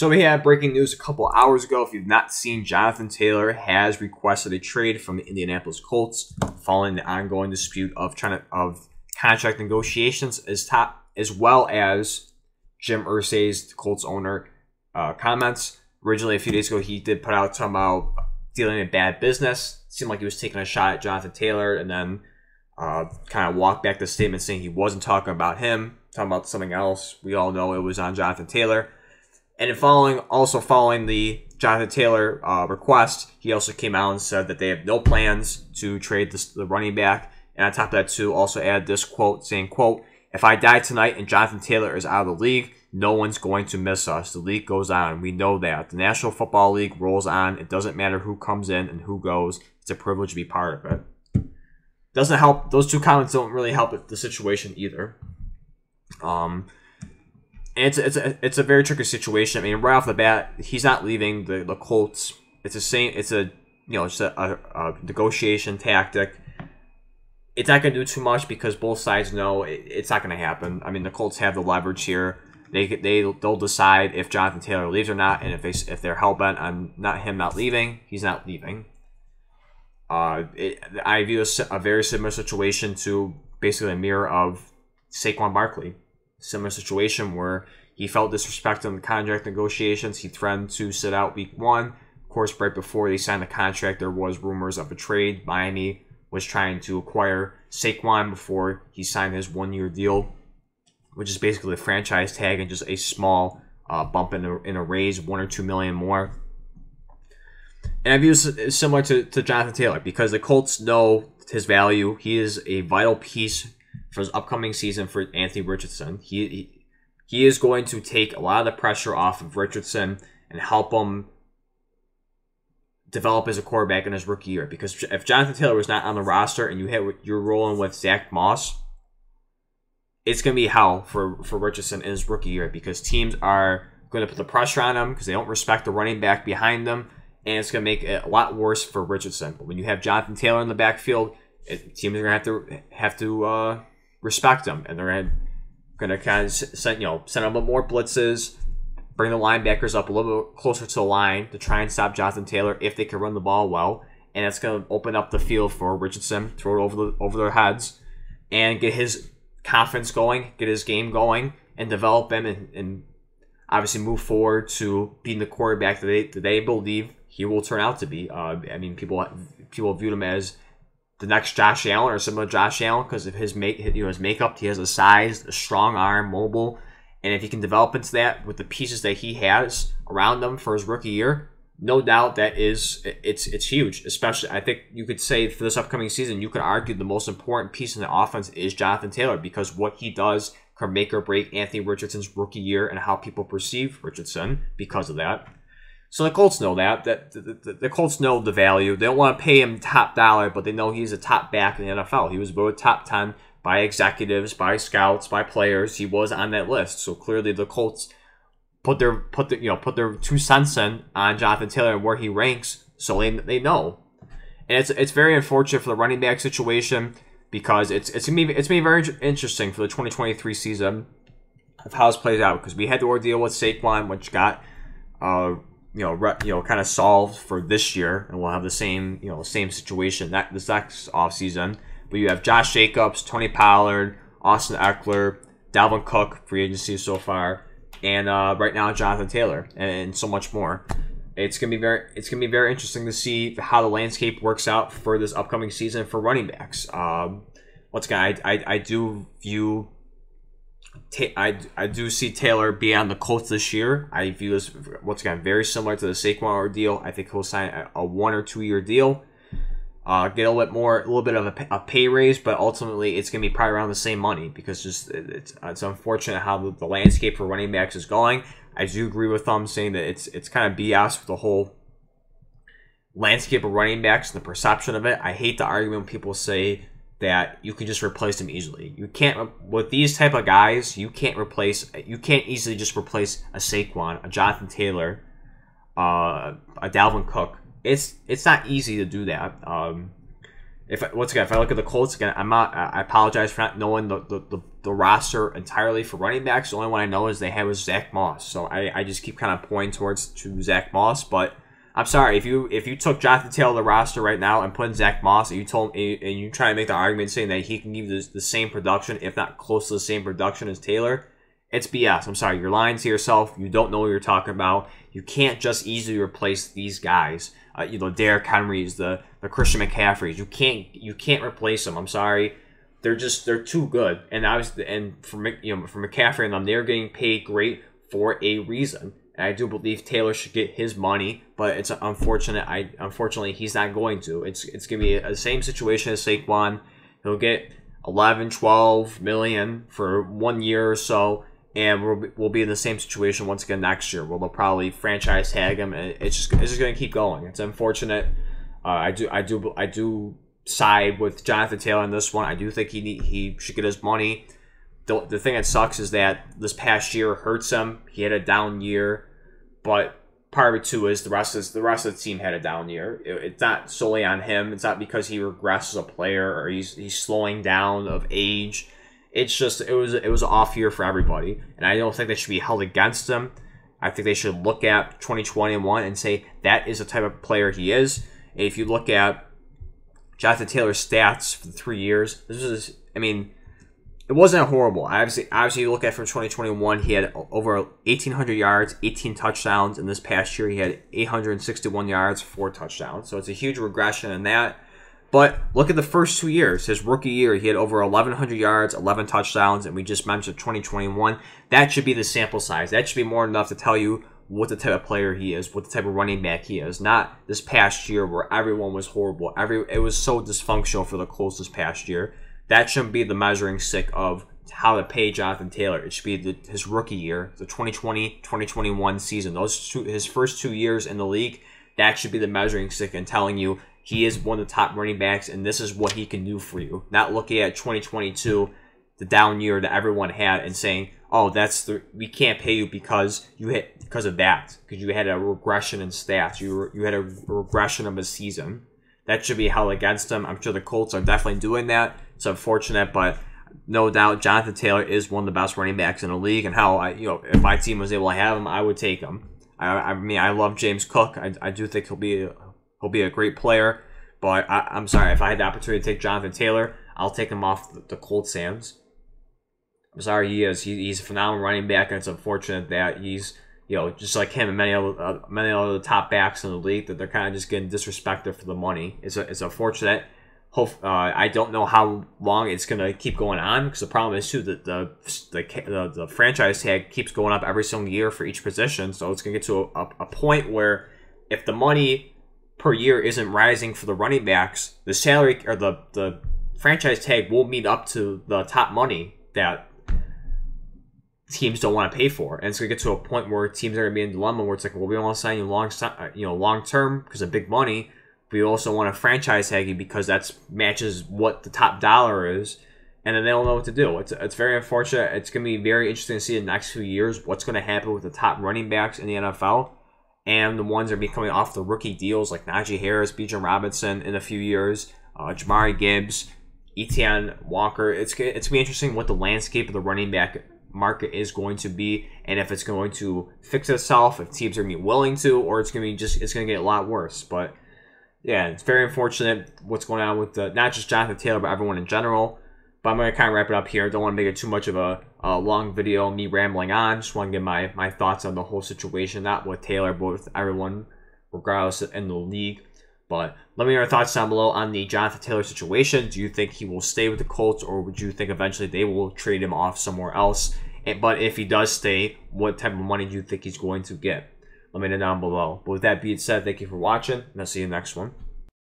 So we had breaking news a couple hours ago. If you've not seen, Jonathan Taylor has requested a trade from the Indianapolis Colts following the ongoing dispute of trying to, of contract negotiations, as top as well as Jim Irsay's the Colts owner uh, comments. Originally, a few days ago, he did put out talking about dealing in bad business. Seemed like he was taking a shot at Jonathan Taylor, and then uh, kind of walked back the statement saying he wasn't talking about him, talking about something else. We all know it was on Jonathan Taylor. And following, also following the Jonathan Taylor uh, request, he also came out and said that they have no plans to trade this, the running back. And on top of that, too, also add this quote saying, "quote If I die tonight and Jonathan Taylor is out of the league, no one's going to miss us. The league goes on. We know that. The National Football League rolls on. It doesn't matter who comes in and who goes. It's a privilege to be part of it. Doesn't help. Those two comments don't really help the situation either. Um, and it's it's a, it's a very tricky situation. I mean, right off the bat, he's not leaving the, the Colts. It's the same. It's a you know just a, a, a negotiation tactic. It's not going to do too much because both sides know it, it's not going to happen. I mean, the Colts have the leverage here. They they they'll decide if Jonathan Taylor leaves or not, and if they if they're hell bent on not him not leaving, he's not leaving. Uh, it, I view a, a very similar situation to basically a mirror of Saquon Barkley similar situation where he felt disrespected in the contract negotiations. He threatened to sit out week one. Of course, right before they signed the contract, there was rumors of a trade. Miami was trying to acquire Saquon before he signed his one-year deal, which is basically a franchise tag and just a small uh, bump in a, in a raise, one or two million more. And I view similar to, to Jonathan Taylor because the Colts know his value. He is a vital piece for his upcoming season for Anthony Richardson. He, he, he is going to take a lot of the pressure off of Richardson and help him develop as a quarterback in his rookie year. Because if Jonathan Taylor was not on the roster and you hit you're rolling with Zack Moss, it's going to be hell for for Richardson in his rookie year because teams are going to put the pressure on him because they don't respect the running back behind them, and it's going to make it a lot worse for Richardson. But when you have Jonathan Taylor in the backfield, it, teams are going to have to have to uh, respect him, and they're going to kind of send you know send a little more blitzes, bring the linebackers up a little bit closer to the line to try and stop Jonathan Taylor if they can run the ball well, and it's going to open up the field for Richardson, throw it over the over their heads, and get his confidence going, get his game going, and develop him, and, and obviously move forward to being the quarterback that they that they believe he will turn out to be. Uh, I mean, people people viewed him as the next Josh Allen or similar Josh Allen because of his make you know his makeup. He has a size, a strong arm, mobile, and if he can develop into that with the pieces that he has around him for his rookie year, no doubt that is it's it's huge. Especially, I think you could say for this upcoming season, you could argue the most important piece in the offense is Jonathan Taylor because what he does can make or break Anthony Richardson's rookie year and how people perceive Richardson because of that. So the Colts know that. That the, the, the, Colts know the value. They don't want to pay him top dollar, but they know he's a top back in the NFL. He was voted top ten by executives, by scouts, by players. He was on that list. So clearly the Colts put their put the you know put their two cents in on Jonathan Taylor and where he ranks, so they they know. And it's it's very unfortunate for the running back situation because it's it's gonna be it's gonna be very interesting for the 2023 season of how this plays out because we had the ordeal with Saquon, which got uh, you know, re, you know, kind of solved for this year, and we'll have the same, you know, same situation that this next offseason. But you have Josh Jacobs, Tony Pollard, Austin Ekeler, Dalvin Cook, free agency so far, and uh, right now Jonathan Taylor, and, and, so much more. It's gonna be very, it's gonna be very interesting to see how the landscape works out for this upcoming season for running backs. Um, once again, I, I, I do view I, I do see Taylor be on the Colts this year. I view this once again very similar to the Saquon deal. I think he'll sign a, a one or two year deal, uh, get a little bit more, a little bit of a, a, pay raise, but ultimately it's going to be probably around the same money because just it's it's unfortunate how the, the landscape for running backs is going. I do agree with them saying that it's it's kind of BS with the whole landscape of running backs and the perception of it. I hate the argument when people say that you can just replace them easily. You can't with these type of guys. You can't replace. You can't easily just replace a Saquon, a Jonathan Taylor, uh, a Dalvin Cook. It's it's not easy to do that. Um, if once again, if I look at the Colts again, I'm not. I apologize for not knowing the, the, the, the, roster entirely for running backs. The only one I know is they have was Zack Moss. So I, I just keep kind of pointing towards to Zack Moss. But I'm sorry if you if you took Jonathan Taylor the roster right now and put in Zack Moss and you told and you try to make the argument saying that he can give the, the same production, if not close to the same production as Taylor, it's BS. I'm sorry, you're lying to yourself. You don't know what you're talking about. You can't just easily replace these guys. Uh, you know, Derrick Henry's, the the Christian McCaffreys. You can't you can't replace them. I'm sorry, they're just they're too good. And I was and for you know for McCaffrey and them, they're getting paid great for a reason. I do believe Taylor should get his money, but it's unfortunate. I unfortunately he's not going to. It's it's gonna be the same situation as Saquon. He'll get 11, 12 million for one year or so and we'll be, we'll be in the same situation once again next year, where they'll probably franchise tag him, and it's just it's just going to keep going. It's unfortunate. Uh, I do I do I do side with Jonathan Taylor in this one. I do think he need, he should get his money. The, the thing that sucks is that this past year hurts him. He had a down year, but part of it too is the rest of the rest of the team had a down year. It, it's not solely on him. It's not because he regressed as a player or he's he's slowing down of age it's just it was it was an off year for everybody, and I don't think they should be held against him. I think they should look at 2021 and say that is the type of player he is. And if you look at Jonathan Taylor's stats for the three years, this is I mean, it wasn't horrible. Obviously, obviously you look at from 2021, he had over 1,800 yards, 18 touchdowns. In this past year, he had 861 yards, four touchdowns. So it's a huge regression in that. But look at the first two years. His rookie year, he had over 1,100 yards, 11 touchdowns, and we just mentioned 2021. That should be the sample size. That should be more than enough to tell you what the type of player he is, what the type of running back he is. Not this past year where everyone was horrible. Every it was so dysfunctional for the closest past year. That shouldn't be the measuring stick of how to pay Jonathan Taylor. It should be the, his rookie year, the 2020-2021 season. Those two, his first two years in the league. That should be the measuring stick and telling you he is one of the top running backs, and this is what he can do for you. Not looking at 2022, the down year that everyone had, and saying, "Oh, that's the we can't pay you because you hit because of that because you had a regression in stats. You you had a regression of a season. That should be held against him. I'm sure the Colts are definitely doing that. It's unfortunate, but." No doubt, Jonathan Taylor is one of the best running backs in the league, and how I, you know, if my team was able to have him, I would take him. I, I mean, I love James Cook. I, I do think he'll be He'll be a great player, but I, am sorry if I had the opportunity to take Jonathan Taylor, I'll take him off the, the Colt Sands. I'm sorry, he is. He, he's a phenomenal running back, and it's unfortunate that he's you know just like him and many other uh, many other top backs in the league that they're kind of just getting disrespected for the money. It's a, it's unfortunate. Hope uh, I don't know how long it's gonna keep going on because the problem is too that the the, the the franchise tag keeps going up every single year for each position, so it's gonna get to a, a point where if the money per year isn't rising for the running backs, the salary or the the franchise tag will meet up to the top money that teams don't want to pay for, and it's gonna get to a point where teams are gonna be in a dilemma where it's like, well, we want to sign you long, uh, you know, long term because of big money. We also want to franchise tag because that's matches what the top dollar is, and then they don't know what to do. It's it's very unfortunate. It's gonna be very interesting to see in the next few years what's gonna happen with the top running backs in the NFL and the ones that are be coming off the rookie deals like Najee Harris, Bijan Robinson in a few years, uh, Jahmyr Gibbs, Etienne Walker. It's it's gonna be interesting what the landscape of the running back market is going to be, and if it's going to fix itself, if teams are gonna be willing to, or it's gonna be just it's gonna get a lot worse. But yeah, it's very unfortunate what's going on with the not just Jonathan Taylor, but everyone in general. But I'm going to kind of wrap it up here. Don't want to make it too much of a, a long video, me rambling on. Just want to get my, my thoughts on the whole situation, not with Taylor, but with everyone, regardless in the league. But let me know your thoughts down below on the Jonathan Taylor situation. Do you think he will stay with the Colts, or would you think eventually they will trade him off somewhere else? And, but if he does stay, what type of money do you think he's going to get? Let me know down below. But with that being said, thank you for watching, and I'll see you next one.